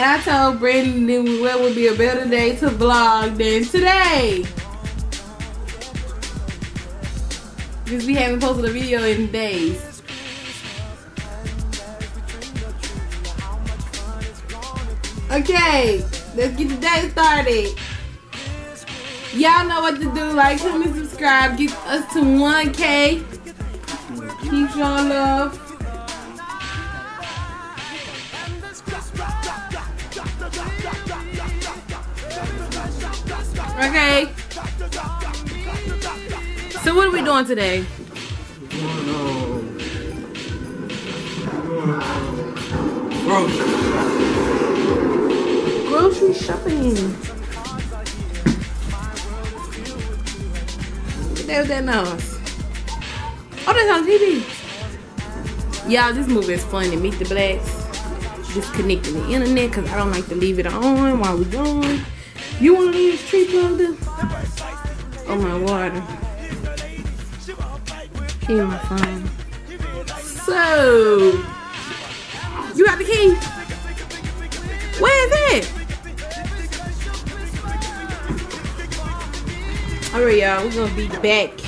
2018. And I told Brandon what would be a better day to vlog than today. Because we haven't posted a video in days. Okay, let's get the day started. Y'all know what to do. Like, comment, subscribe. Get us to 1K. Keep showing love. Okay. So what are we doing today? Grocery shopping. What the that? Oh, that's on TV. Y'all, this movie is funny. Meet the Blacks. Disconnecting the internet because I don't like to leave it on while we're gone. You want to leave this tree plugged in? Oh, my water. Here, my phone. So, you got the key? Where is it? Alright, y'all. We're to be back.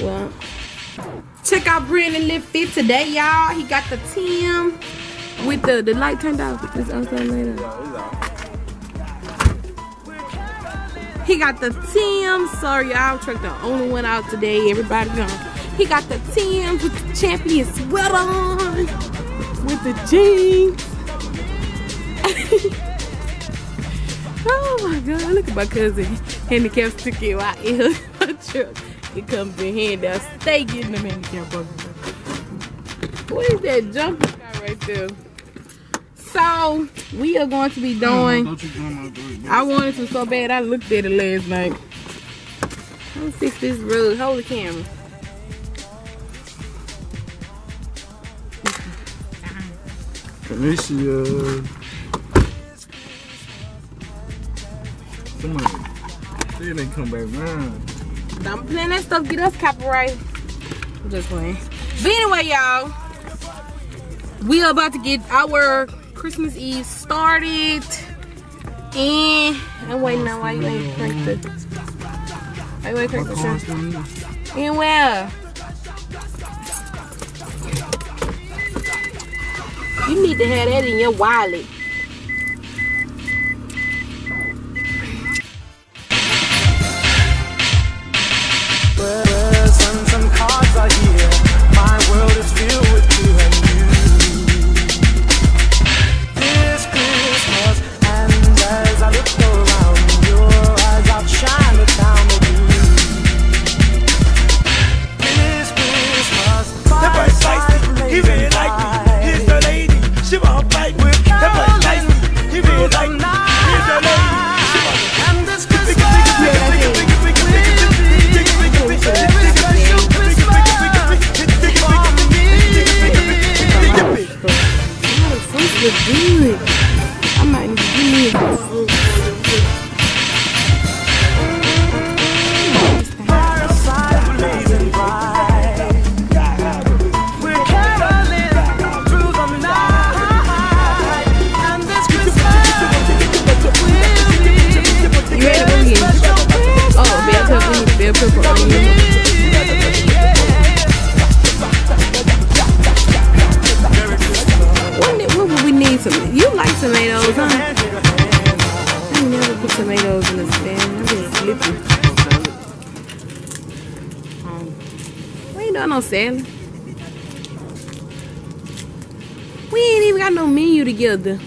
Well, check out Brandon Lip Fit today, y'all. He got the Tim with the, the light turned off. It's later. He got the Tim. Sorry, y'all. Truck the only one out today. Everybody gone. He got the Tim with the champion sweater on. With the jeans. oh my god. Look at my cousin. Handicap sticker out in her truck. It comes in handy. I stay getting them handicap. What is that jumping guy right there? So we are going to be doing. I wanted to so bad. I looked at it last night. Let me fix this rug. Hold the camera. Alicia. Somebody. See they come back round. I'm playing that stuff. Get us copyright. I'm just playing. But anyway, y'all. We are about to get our Christmas Eve started. And I'm waiting now while you ain't crank the. Why you ain't crank the show? And where? You need to have that in your wallet. Presents and cards are here. My world is filled with we ain't doing no salad. We ain't even got no menu together.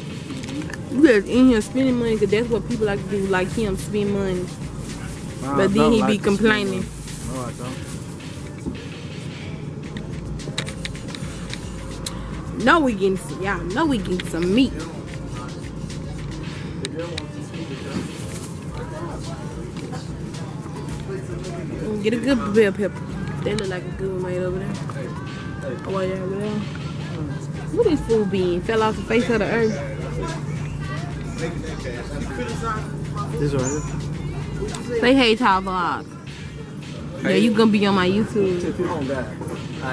We just in here spending money because that's what people like to do, like him, spend money. But then he be complaining. No, I don't. No, we getting some, y'all know we getting some meat. Get a good bell pepper. They look like a good one made over there. Oh, yeah, over there. What is food being? Fell off the face of the earth. This right here. Say hey, Tall Vlog. Yeah, you gonna be on my YouTube. If you don't let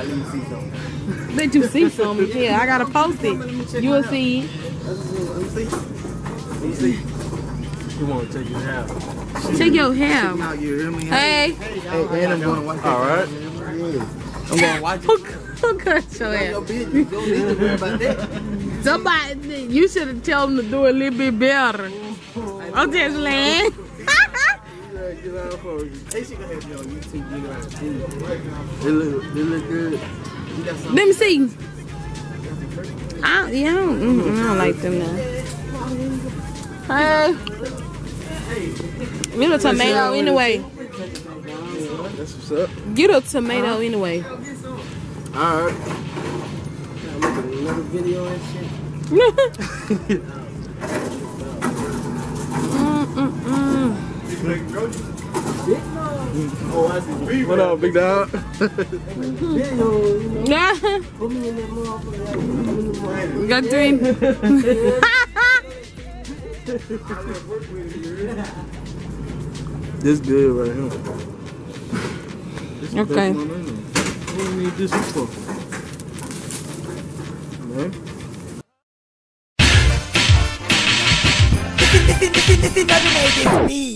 see something. Let you see something. Yeah, I gotta post it. You'll see it. Let me see. Let me see. You want to take your hair? Check your hair. Now you hear me? Hey, Hey, and I'm going to watch All right. I'm going to watch it. who, who cut your hair? Your bitch, you don't need to worry about that. Somebody, you should have told them to do a little bit better. I'm just playing. Get out for you. Hey, she gonna have you on YouTube. They look, they look good. You got some. Let me see. I, yeah, I don't, mm, I don't like them now. Hey. Get a tomato anyway. That's what's up. Get a tomato anyway. All right. Look another video and shit. What up, big dog? Yeah. Got three. This good right here. This Okay. best one in there. What do you need this for? Man. Hang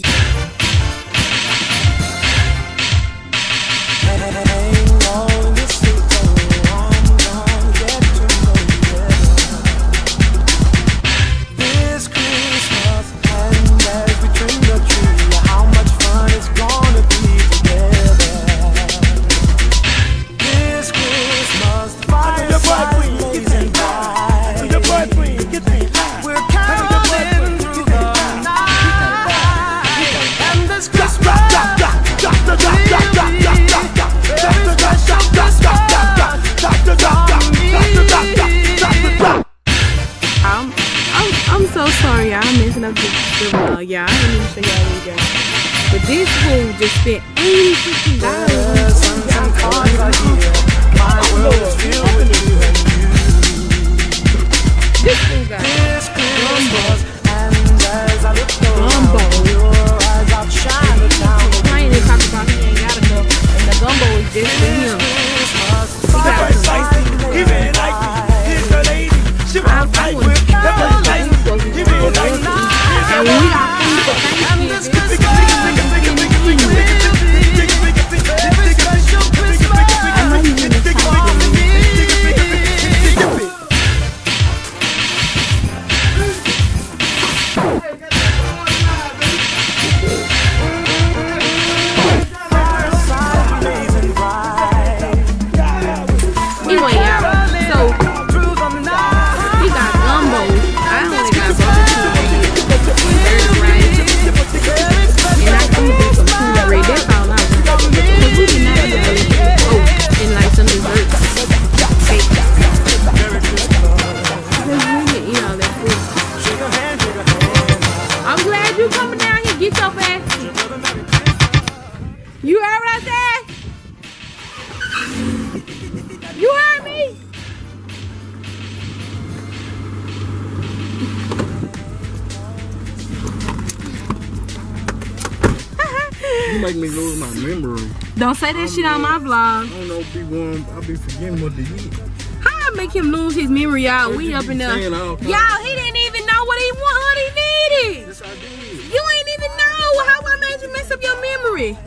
You make me lose my memory. Don't say that shit on my vlog. I don't know, be one. I be forgetting what to eat. How I make him lose his memory, y'all? We up in there. Saying all kinds Y'all, he didn't even know what he wanted, what he needed. Yes, I did. You ain't even know how I made you mess up your memory.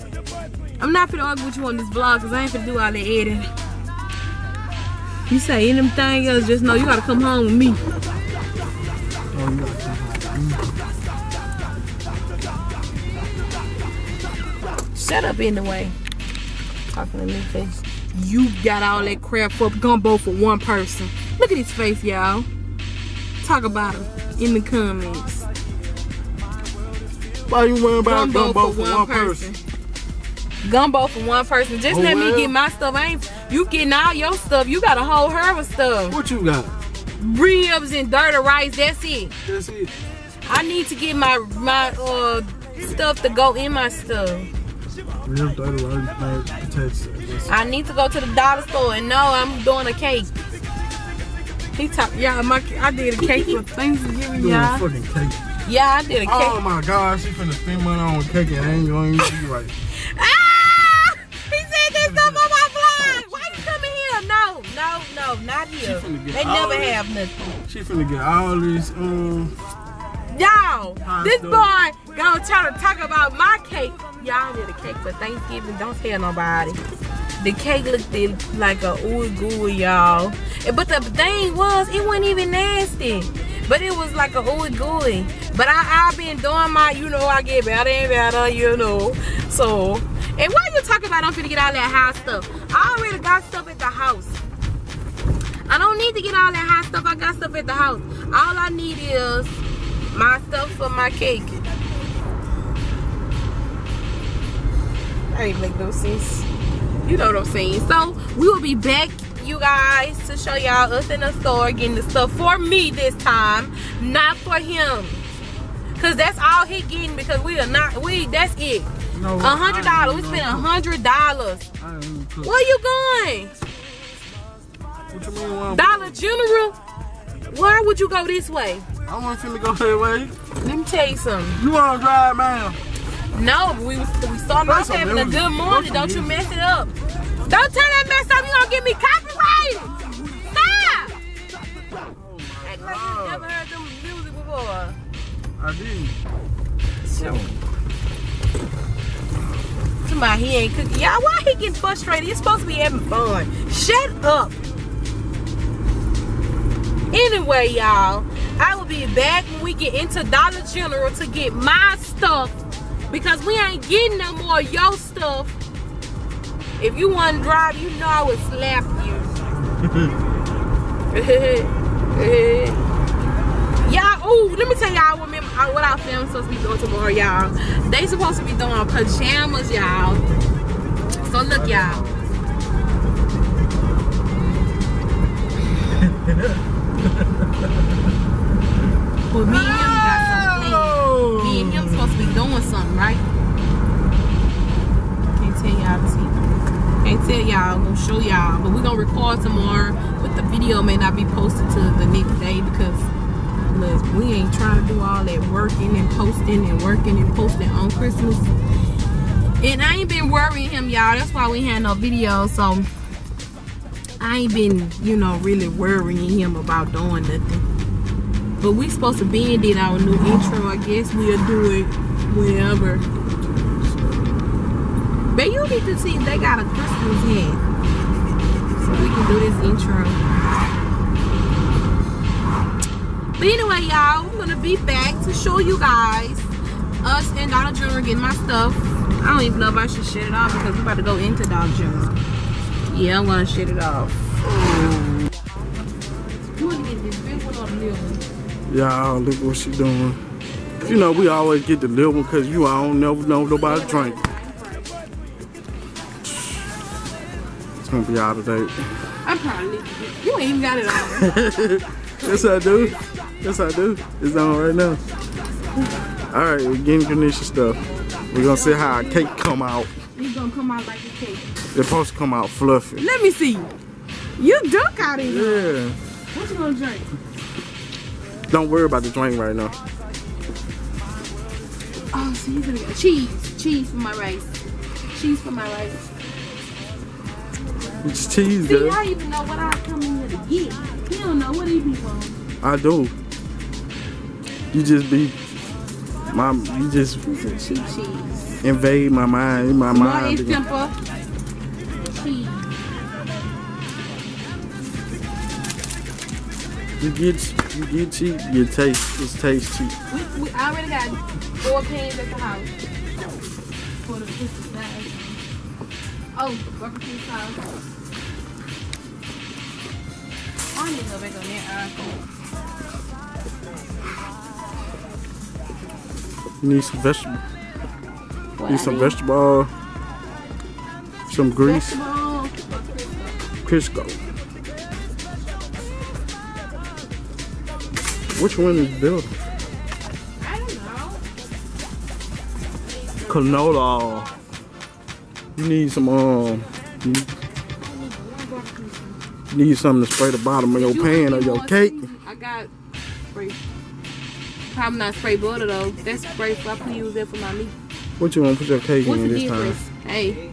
I'm not finna argue with you on this vlog because I ain't finna do all that editing. You say anything else, just know you gotta come home with me. Shut up anyway. Talking to me face. You got all that crap up gumbo for one person. Look at his face, y'all. Talk about him in the comments. Why you worrying about Gumbo, gumbo for, one, person. Gumbo for one person. Just Oh, let me get my stuff. I ain't you getting all your stuff. You got a whole herb of stuff. What you got? Ribs and dirty rice. That's it. That's it. I need to get my my uh stuff to go in my stuff. Real dirty rice, mashed potatoes. I need to go to the dollar store and know I'm doing a cake. He talk, y'all. My I did a cake for Thanksgiving, y'all. fucking cake. Yeah, I did a cake. Oh my god, she finna spend money on cake and ain't going to be right. Ah! He said this stuff on my vlog. Why you coming stuff, not here. finna get They all never this. have nothing. She finna get all these, um, Y'all, this boy gonna try to talk about my cake. Y'all did a cake for Thanksgiving. Don't tell nobody. The cake looked like a ooey gooey, y'all. But the thing was, it wasn't even nasty. But it was like a ooey gooey. But I, I've been doing my, you know, I get better and better, you know. So, and why you talking about I'm finna get all that hot stuff? I already got stuff at the house. I don't need to get all that hot stuff. I got stuff at the house. All I need is my stuff for my cake. That ain't make no sense. You know what I'm saying. So we will be back, you guys, to show y'all us in the store getting the stuff for me this time, not for him. Cause that's all he getting because we are not we that's it. no. A hundred dollars. We spent a hundred dollars. I ain't even cook. Where you going? What you mean. Dollar General? Why would you go this way? I want finna go that way. Let me tell you something. You wanna drive, man? No, but we we started off having a good morning. Don't you mess it up. Don't tell that mess up. You gonna get me copyrighted. Stop. Act like you oh. never heard them music before. I did. Somebody he ain't cooking. Y'all, why he getting frustrated? You're supposed to be having fun. Shut up. Anyway, y'all, I will get into Dollar General to get my stuff because we ain't getting no more your stuff. If you want to drive, you know I would slap you. Y'all, ooh, let me tell y'all what, uh, what our family's supposed to be doing tomorrow, y'all. They supposed to be doing pajamas, y'all. So look, y'all. Well, me and him got something oh! planned. Me and him supposed to be doing something, right? Can't tell y'all to see. Can't tell y'all, I'm gonna show y'all. But we're gonna record tomorrow, but the video may not be posted to the next day because look, we ain't trying to do all that working and posting and working and posting on Christmas. And I ain't been worrying him, y'all. That's why we had no video. So I ain't been, you know, really worrying him about doing nothing. But we supposed to be in our new intro. I guess we'll do it whenever. But you need to see they got a Christmas hat. So we can do this intro. But anyway, y'all, I'm gonna be back to show you guys us and Dollar General getting my stuff. I don't even know if I should shut it off because we're about to go into Dollar General. Yeah, I'm gonna shut it off. Wanna Y'all, look what she doing. You know, we always get the little one because you all don't never know nobody drink. It's gonna be out of date. I probably you ain't even got it on. Yes, I do. Yes, I do. It's on right now. All right, we're getting Ganesha stuff. We're gonna see how our cake come out. It's gonna come out like a cake. It's supposed to come out fluffy. Let me see. You duck out of here. Yeah. What you gonna drink? Don't worry about the drink right now. Oh, so you gonna get cheese. Cheese for my rice. Cheese for my rice. It's cheese, See. I even know what I come in here to get. He don't know what he be want. I do. You just be, my, you just invade my mind. My More mind. simple. Cheese. You get, you get cheap. You taste. It's taste cheap. We, we I already got four pans at the house. For the side. Oh, barbecue sauce. I need to go back on that. You need some vegetable. What Need I some need? vegetable. Uh, some grease. Vegetable. Crisco. Which one is better? I don't know. Canola. You need some um. You need something to spray the bottom of your You pan or your cake. I got spray. Probably not spray butter though. That's spray. For I put use that for my meat. What you want to put your cake What's in this difference? time? Hey,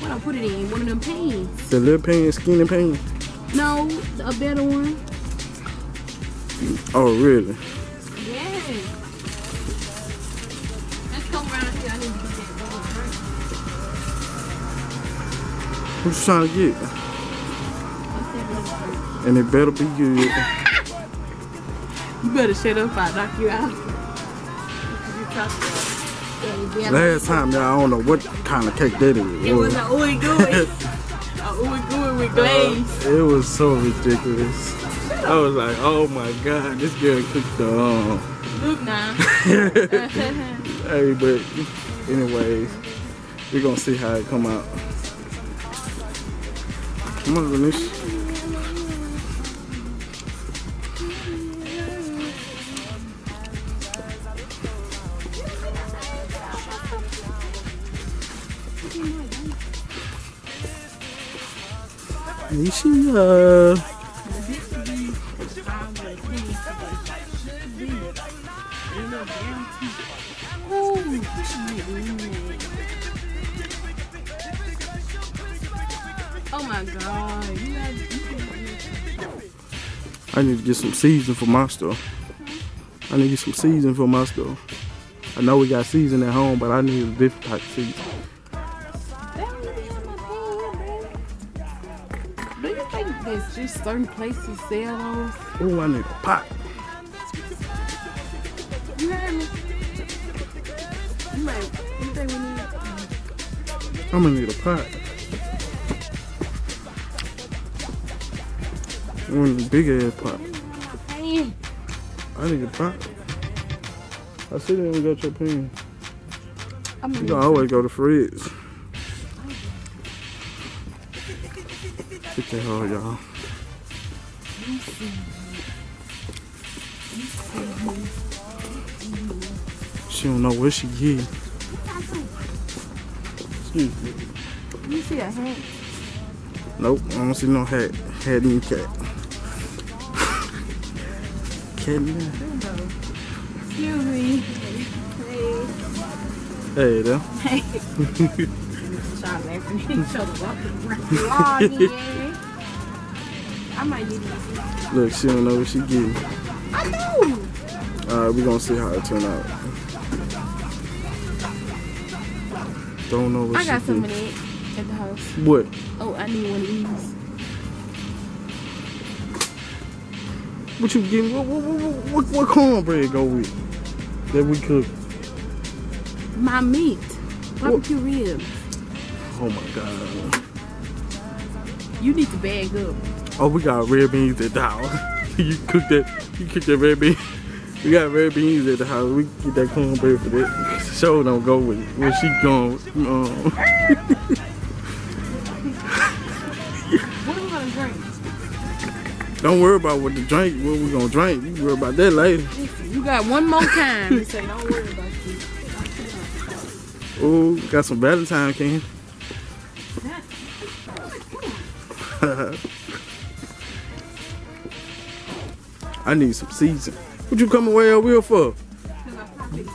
what I put it in? One of them pans. The little pan, skinny pan. No, a better one. Bubble really? What you trying to get? What's that bubble drink? And it better be good. You better shut up. I'll knock you out. You talk about- Yeah, yeah. Last time, y'all, I don't know what kind of cake that is. It was a ooey gooey. A ooey gooey with glaze. It was so ridiculous. I was like, oh my god, this girl cooked the um. Look now. Hey, but anyways, we're gonna see how it come out. Come on, Ganesh. Nisha. Oh my god. I need to get some season for my stuff. I need to get some season for my stuff. I know we got season at home, but I need a different type of season. Think there's just certain places sell those? Oh, I need a pot. You heard me? You might, you think we need I'm gonna need a pot. A big ass pot. I need a pot. I see them got your pen. You can always go to fridge. That y'all. She don't know where she is. Excuse me. You see a hat? Nope, I don't see no hat. Hat and cat. cat in there. Excuse me. Hey there. Hey. Stop laughing at each other. walking around. Lord, yeah. I might need. Look, she don't know what she getting. I know. Alright, we gonna see how it turn out. Don't know what I she got some of that at the house. What? Oh, I need one of these. What you getting? What, what, what, what, what cornbread go with? That we cook. My meat. Barbecue ribs. Oh my god. You need to bag up. Oh, we got red beans at the house. you cook that. You cook that red bean. We got red beans at the house. We get that cornbread for that. Show don't go with it. When she going? Um, What are we gonna drink? don't worry about what to drink. What we gonna drink? You worry about that later. You got one more time to say don't worry about. Oh, got some Valentine candy. I need some season. What you coming way over here for?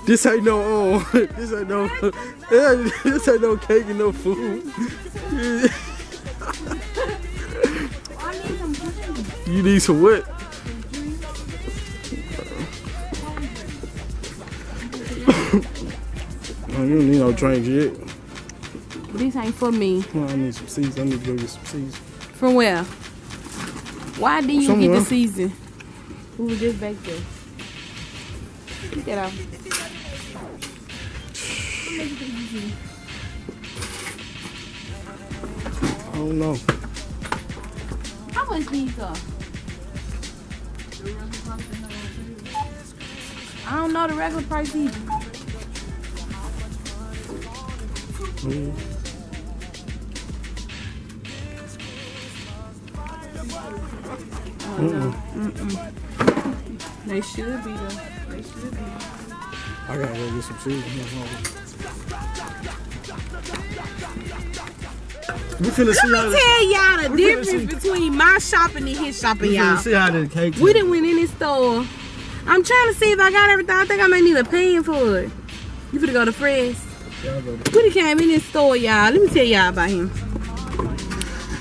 This ain't no um, this ain't no this ain't no cake and no food. I need some. You need some what? Oh, you don't need no drinks yet. This ain't for me. I need some season. I need to go get some season. From where? Why didn't you get Somewhere. the season? We were just back there. Get that out. I don't know. How much these are? I don't know the regular price either. Mm. Oh, no. They should be though. They should be. I gotta go get some season. We finna see how Let me tell y'all the difference between my shopping and his shopping, y'all. see how this cake. We didn't went in this store. I'm trying to see if I got everything. I think I may need a pen for it. You finna go to Fred's? We done came in this store, y'all. Let me tell y'all about him.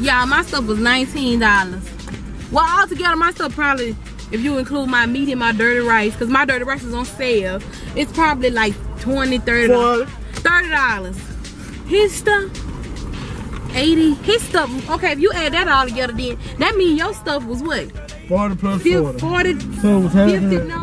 Y'all, my stuff was $19. Well, altogether, my stuff probably, if you include my meat and my dirty rice, because my dirty rice is on sale, it's probably like 20 30 Forty. $30. His stuff, 80 His stuff, okay, if you add that all together, then that means your stuff was what? 40 plus 50, 40. 40 So it was half 50 half. no,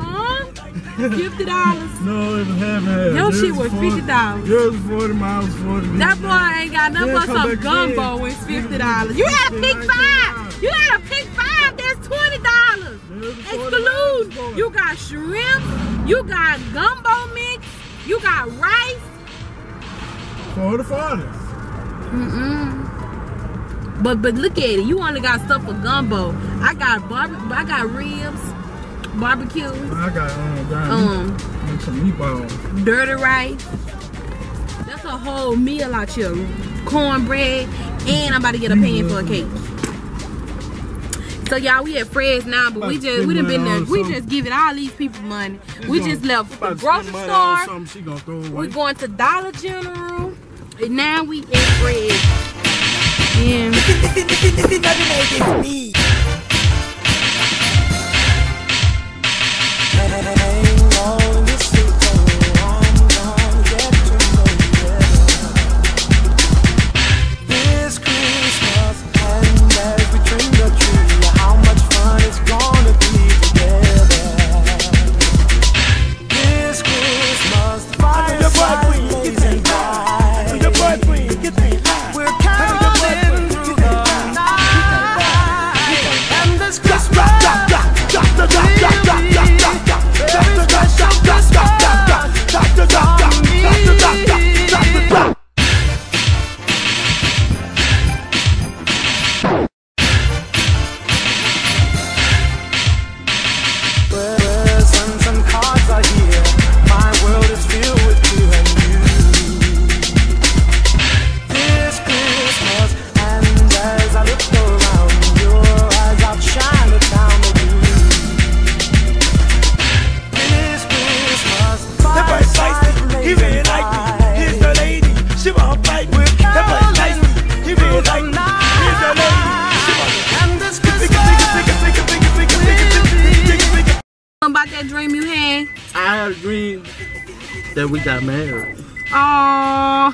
$50. No, it was half half. Your shit was was 40 $50. Yours was 40 miles, 40. That boy ain't got nothing but some gumbo and fifty dollars. You had a pick five. You had a pick five. That's twenty dollars. Yours was 40 miles, boy. Exclude. You got shrimp. You got gumbo mix. You got rice. 40 40. But but look at it. You only got stuff for gumbo. I got barbe- I got ribs, barbecue, I got um, down um, some meatballs. dirty rice. That's a whole meal out here. Cornbread, and I'm about to get a pan for a cake. So y'all, we at Fred's now, but we just we done spend been money there. We something. just giving all these people money. We gonna- just left the grocery spend money on store. She gonna throw away. We're going to Dollar General. And now we at Fred's. And that we got married. Oh,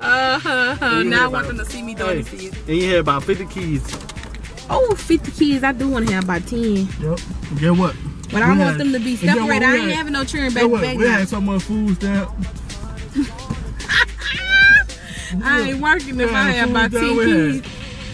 uh, now I want them to see me doing Hey, this. and you had about 50 keys. Oh, 50 kids. I do want to have about 10. Yep. Get what? But I We want them to be separated. I ain't had- having no children back to back. We now. had so much food stamp. I ain't working if Yeah, I have 10 down kids.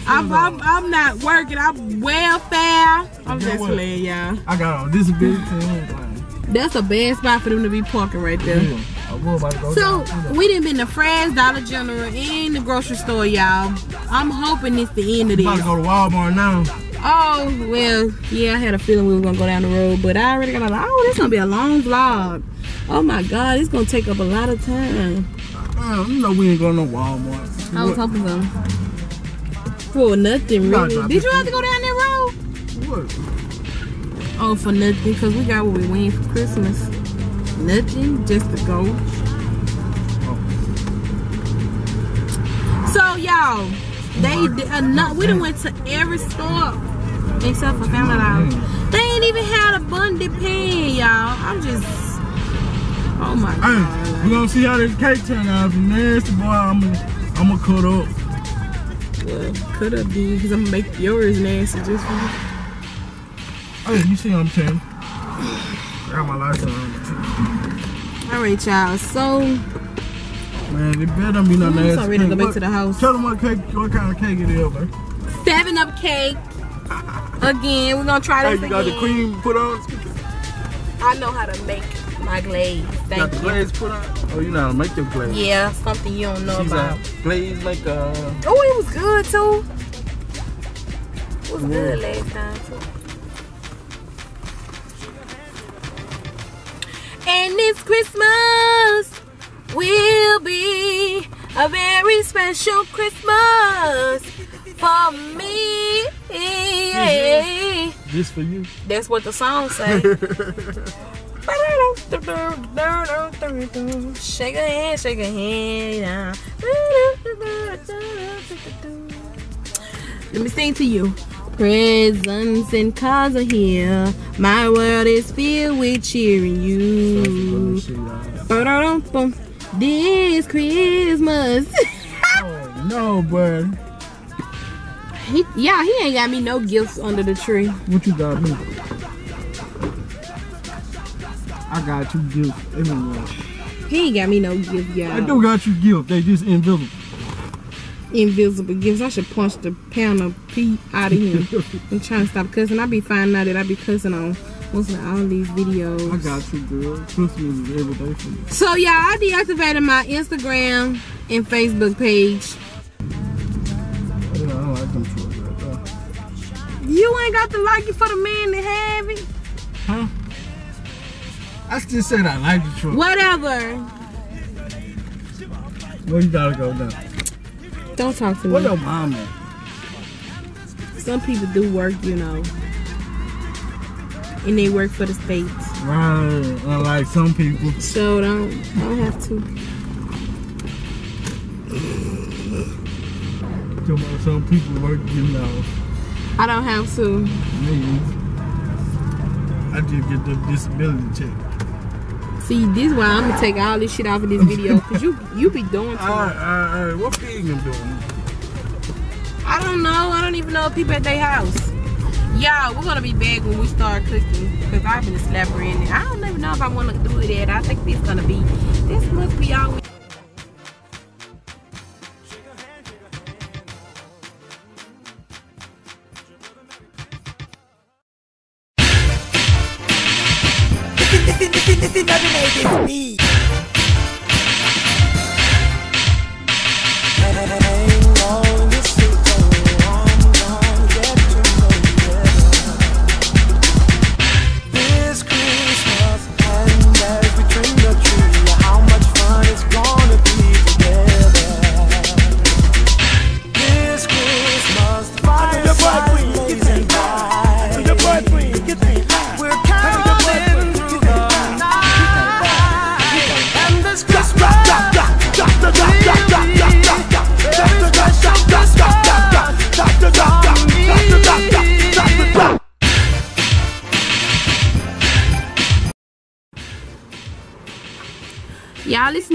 I'm, I'm, I'm not working. I'm welfare. I'm just playing, y'all. I got on this everything. That's a bad spot for them to be parking right there. Yeah. I was about to go So we done been to Fred's, Dollar General, and the grocery store, y'all. I'm hoping it's the end of I'm about to go to Walmart now. Oh well, yeah, I had a feeling we were gonna go down the road, but I already got a oh, this gonna be a long vlog. Oh my god, it's gonna take up a lot of time. Uh, you know we ain't going to Walmart. I was What? hoping so. For nothing really. Did you have to go down that road? What? Oh, for nothing, because we got what we win for Christmas. Nothing, just to go. So y'all, they did not, we done went to every store except for Family Dollar. Mm. They ain't even had a Bundy pan, y'all. I'm just, oh my Hey, god. we gonna see how this cake turn out. If nasty, boy, I'm gonna, I'm gonna cut up. Well, could have been because I'm gonna make yours nasty just for you. Hey, you see I'm saying? I got my lights on. All right, y'all. So Man, it better be not no I'm nasty. so ready to go back What- to the house. Tell them what cake, what kind of cake it is, man. seven up cake. Again, we're gonna try Hey, this you got the cream put on? I know how to make my glaze. Thank You got the you. glaze put on? Oh, you know how to make your glaze. Yeah, something you don't know She's about. a glaze maker. Oh, it was good too. It was good last time too. And this Christmas will be a very special Christmas for me. Just for you. That's what the song say. shake a hand, shake a hand. Let me sing to you. Presents and cars are here. My world is filled with cheering you. This Christmas. Oh, no, bud. he, yeah, he ain't got me no gifts under the tree. What you got me? I got you gifts anyway. He ain't got me no gift, y'all. I do got you gifts. They just invisible. Invisible gifts. I should punch the pound of pee out of him. I'm trying to stop cussing. I be finding out that I be cussing on most of all these videos. I got you, girl. Christmas is every day for me. So y'all, I deactivated my Instagram and Facebook page. Yeah, I like them right there. You ain't got to like it for the man to have it. Huh? I still said I like the truck. Whatever. Where you gotta go now? Don't talk to me. your mom at? Some people do work, you know. And they work for the states. Right. Unlike some people. So don't don't have to. Some people work, you know. I don't have to. Me. I just get the disability check. See, this why I'm gonna take all this shit off of this video. Cause you you be doing too much. alright. What Pigman doing? I don't know. I don't even know people at their house. Y'all, we're gonna be back when we start cooking. Cause I've been a slapper in. I don't even know if I wanna do it yet. I think this gonna be this must be all we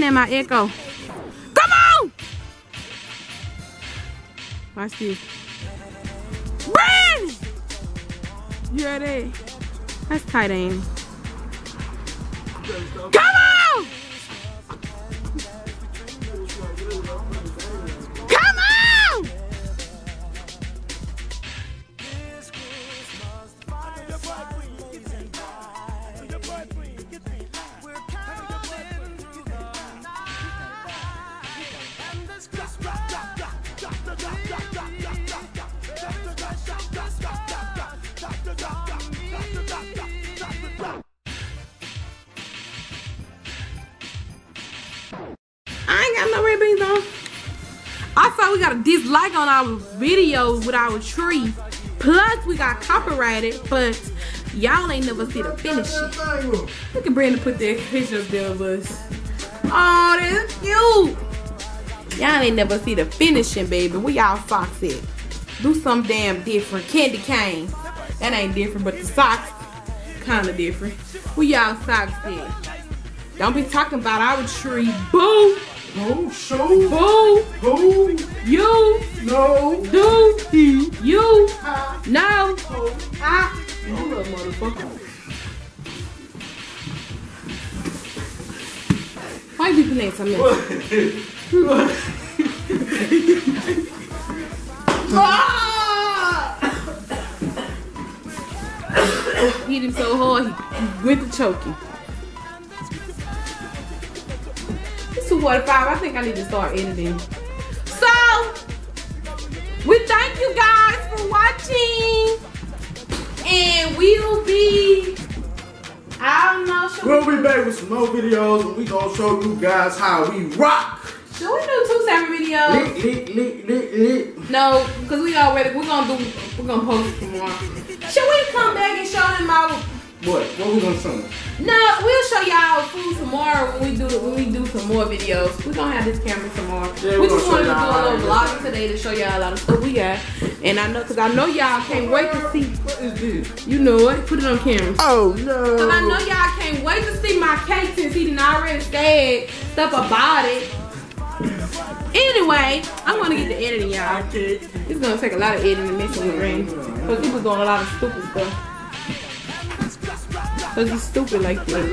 To my echo. Come on! Watch this. Brandon! You? That's tight aim. Come we got a dislike on our videos with our tree. Plus, we got copyrighted, but y'all ain't never see the finish. Look at Brandon put that picture up there of us. Oh, that's cute. Y'all ain't never see the finishing, baby. Where y'all socks at? Do some damn different. Candy cane. That ain't different, but the socks kind of different. Where y'all socks at? Don't be talking about our tree. Boo! Oh, show. Boo! Oh, You! no. Do! You! No! I! You little motherfucker. Why you playing something? Hit him so hard he went to choking. It's 245. I think I need to start editing. So, we thank you guys for watching. And we'll be, I don't know, We'll be back with some more videos and we gonna show you guys how we rock. should we do two separate videos? Lit, lit, lit. No, because we already, we're going to do, we're going to post tomorrow. Should we come back and show them our What? What we gonna film? No, we'll show y'all food tomorrow when we do when we do some more videos. We're gonna have this camera tomorrow. Yeah, we we just wanted to do a little vlog today to show y'all a lot of stuff we got. And I know, cause I know y'all can't wait to see. What is this? You know it. Put it on camera. Oh no! Cause I know y'all can't wait to see my cake since he done already said stuff about it. Anyway, I'm gonna get the editing y'all. It's gonna take a lot of editing and messing with Randy. Cause he was doing a lot of stupid stuff. Cause he's stupid like that.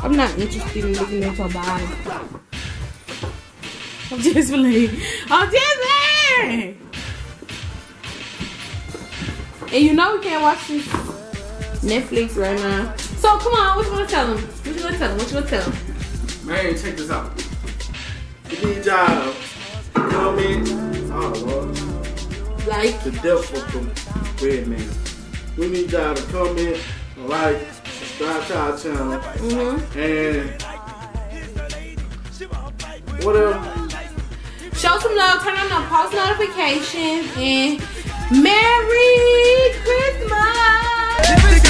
I'm not interested in looking at your body. I'm just playing. I'm just playing. And you know we can't watch this Netflix right now. So come on, what you wanna tell them? What you wanna tell them? What you wanna tell them? Man, check this out. We need y'all to comment. Oh Lord like the death of the red man. We need y'all to come in, like, subscribe to our channel, mm-hmm. and whatever. Show some love, turn on the post notifications, and Merry Christmas!